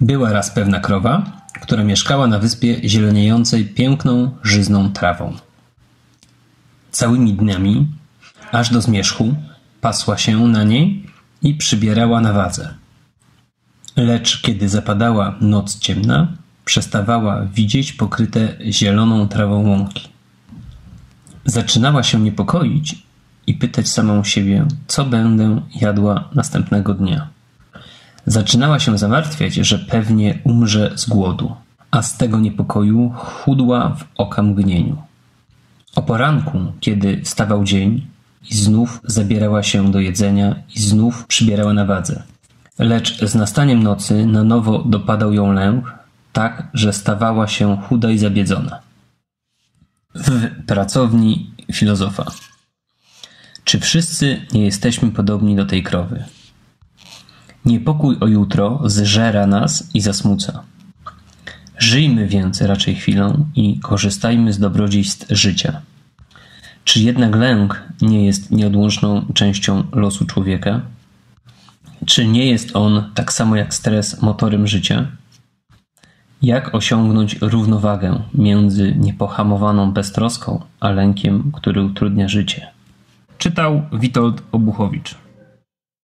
Była raz pewna krowa, która mieszkała na wyspie zieleniejącej piękną, żyzną trawą. Całymi dniami, aż do zmierzchu, pasła się na niej i przybierała na wadze. Lecz kiedy zapadała noc ciemna, przestawała widzieć pokryte zieloną trawą łąki. Zaczynała się niepokoić i pytać samą siebie, co będę jadła następnego dnia. Zaczynała się zamartwiać, że pewnie umrze z głodu, a z tego niepokoju chudła w okamgnieniu. O poranku, kiedy stawał dzień, i znów zabierała się do jedzenia i znów przybierała na wadze. Lecz z nastaniem nocy na nowo dopadał ją lęk, tak, że stawała się chuda i zabiedzona. W pracowni filozofa. Czy wszyscy nie jesteśmy podobni do tej krowy? Niepokój o jutro zżera nas i zasmuca. Żyjmy więc raczej chwilą i korzystajmy z dobrodziejstw życia. Czy jednak lęk nie jest nieodłączną częścią losu człowieka? Czy nie jest on, tak samo jak stres, motorem życia? Jak osiągnąć równowagę między niepohamowaną beztroską a lękiem, który utrudnia życie? Czytał Witold Obuchowicz.